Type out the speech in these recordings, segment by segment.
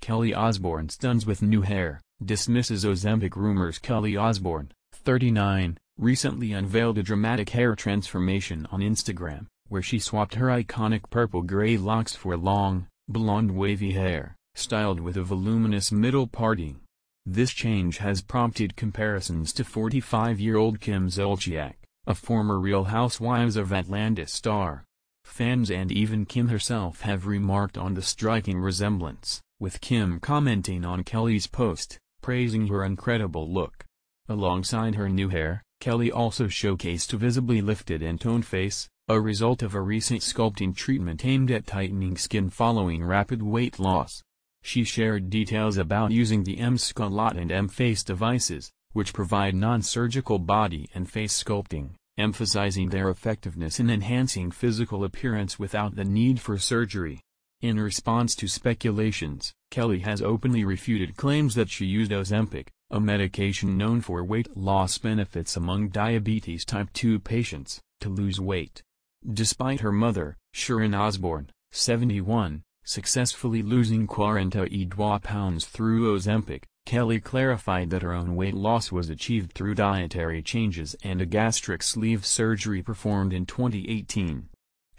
Kelly Osbourne stuns with new hair, dismisses Ozempic rumors Kelly Osbourne, 39, recently unveiled a dramatic hair transformation on Instagram, where she swapped her iconic purple-gray locks for long, blonde wavy hair, styled with a voluminous middle parting. This change has prompted comparisons to 45-year-old Kim Zolciak, a former Real Housewives of Atlanta star. Fans and even Kim herself have remarked on the striking resemblance, with Kim commenting on Kelly's post, praising her incredible look. Alongside her new hair, Kelly also showcased a visibly lifted and toned face, a result of a recent sculpting treatment aimed at tightening skin following rapid weight loss. She shared details about using the Emsculpt and Emface devices, which provide non-surgical body and face sculpting, emphasizing their effectiveness in enhancing physical appearance without the need for surgery. In response to speculations, Kelly has openly refuted claims that she used Ozempic, a medication known for weight loss benefits among diabetes type 2 patients, to lose weight. Despite her mother, Sharon Osbourne, 71, successfully losing 42 pounds through Ozempic, Kelly clarified that her own weight loss was achieved through dietary changes and a gastric sleeve surgery performed in 2018.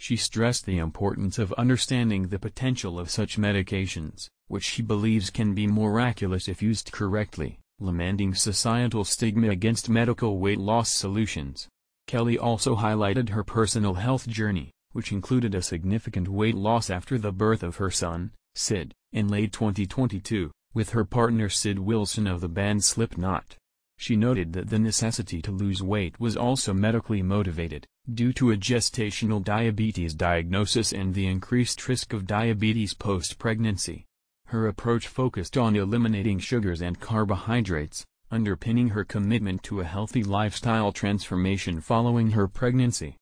She stressed the importance of understanding the potential of such medications, which she believes can be miraculous if used correctly, lamenting societal stigma against medical weight loss solutions. Kelly also highlighted her personal health journey, which included a significant weight loss after the birth of her son, Sid, in late 2022, with her partner Sid Wilson of the band Slipknot. She noted that the necessity to lose weight was also medically motivated, due to a gestational diabetes diagnosis and the increased risk of diabetes post-pregnancy. Her approach focused on eliminating sugars and carbohydrates, underpinning her commitment to a healthy lifestyle transformation following her pregnancy.